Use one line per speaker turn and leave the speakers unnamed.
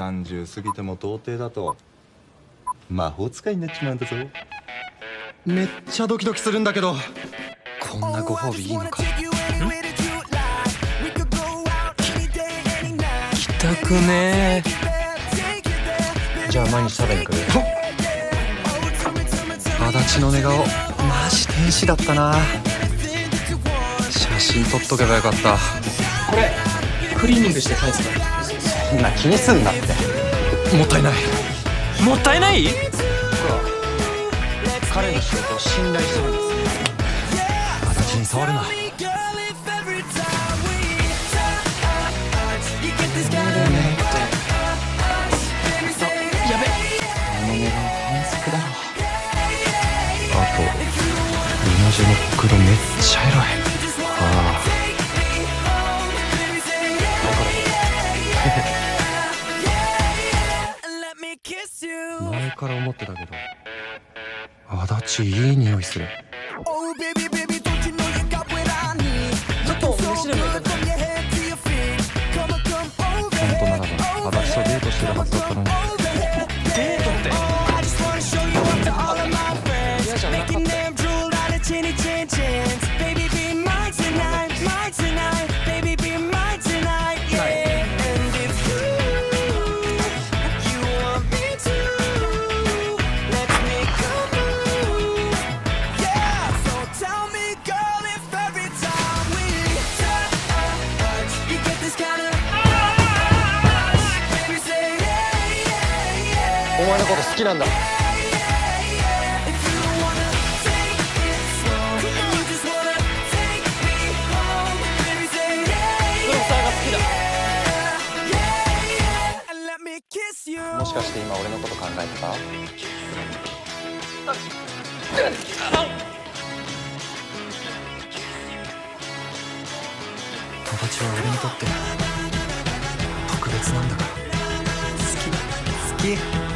30過ぎても童貞だと魔法使いになっちまうんだぞ。
めっちゃドキドキするんだけど
こんなご褒美いいのか。来たくねえ。じゃあ毎日食べに来る足立の寝顔。マジ天使だったな。写真撮っとけばよかった。
これクリーニングして返すから
そんな気にすんなって。
もったいない。もったいない？
彼の仕事を信頼してるんです
足立に触るな。あとうなじのほくろめっちゃエロいから思ってたけど足立いい匂いする。お前のこと好きなんだ。
スローサーが好きだ。
もしかして今俺のこと考えてた？友達は俺にとって特別なんだから。好き。好き